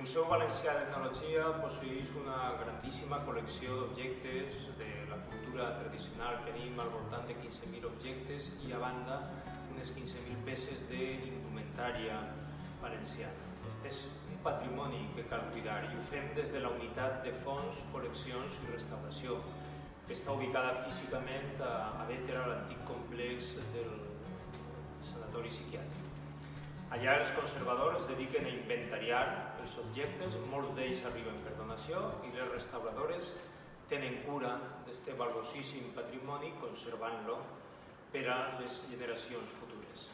Museu Valencià d'Etnologia posseeix una grandíssima col·lecció d'objectes de la cultura tradicional. Tenim al voltant de 15.000 objectes i a banda unes 15.000 peces d'indumentària valenciana. Este és un patrimoni que cal cuidar i ho fem des de la unitat de fons, col·leccions i restauració, que està ubicada físicament a, a Bétera, l'antic complex del sanatori psiquiàtric. Allà els conservadors dediquen a inventariar els objectes, molts d'ells arriben per donació i les restauradores tenen cura d'este valuosíssim patrimoni conservant-lo per a les generacions futures.